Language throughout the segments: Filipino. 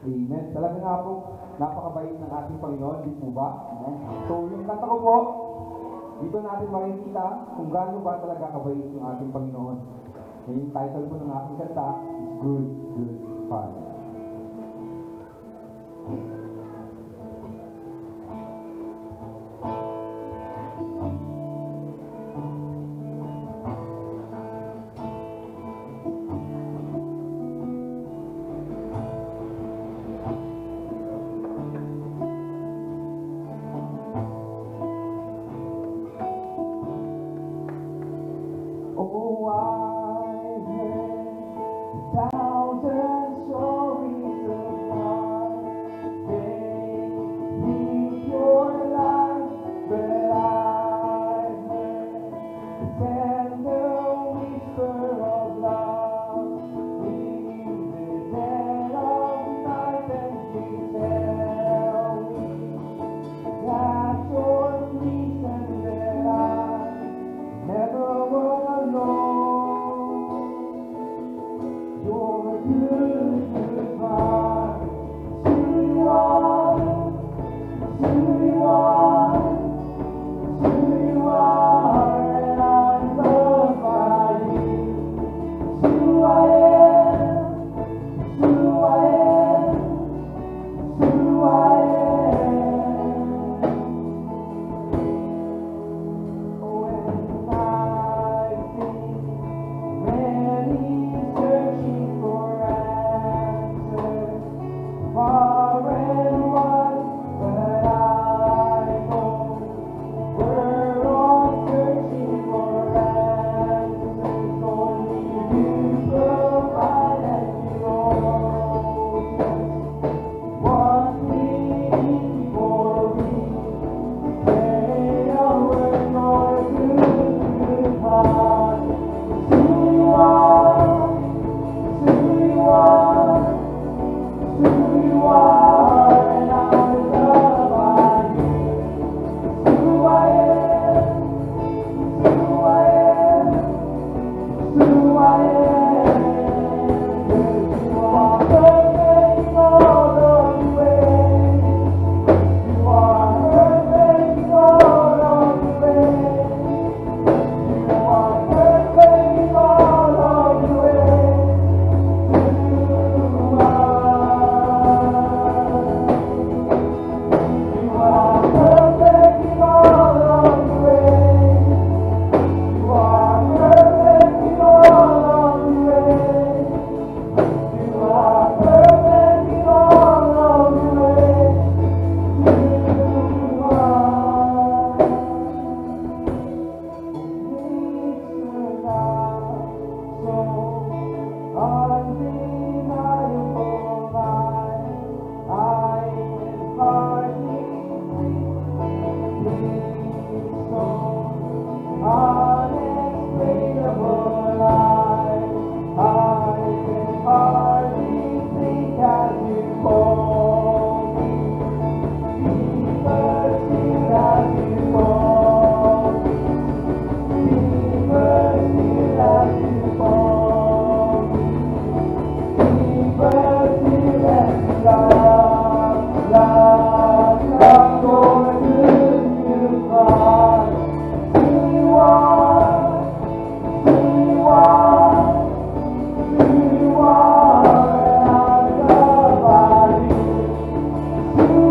Amen. Talaga nga po, napakabait ng ating Panginoon, di po ba? Amen. So, yung kanta ko po, dito natin makikita kung gaano ba talaga kabait yung ating Panginoon. Kaya yung title po ng ating kanta is Good, Good Father. Thank you.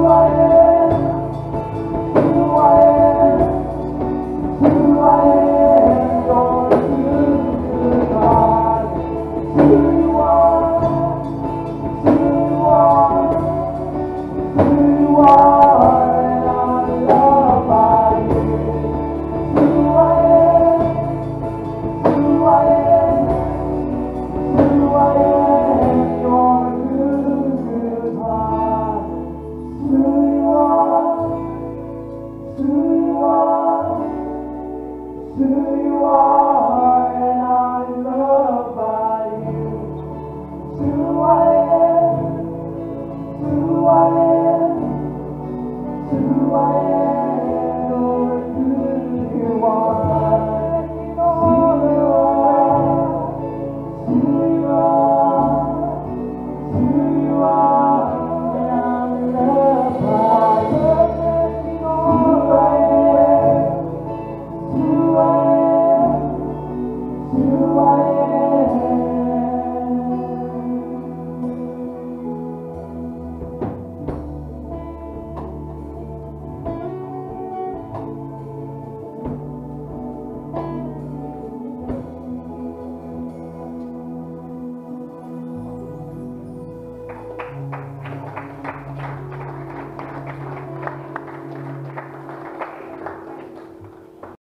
water.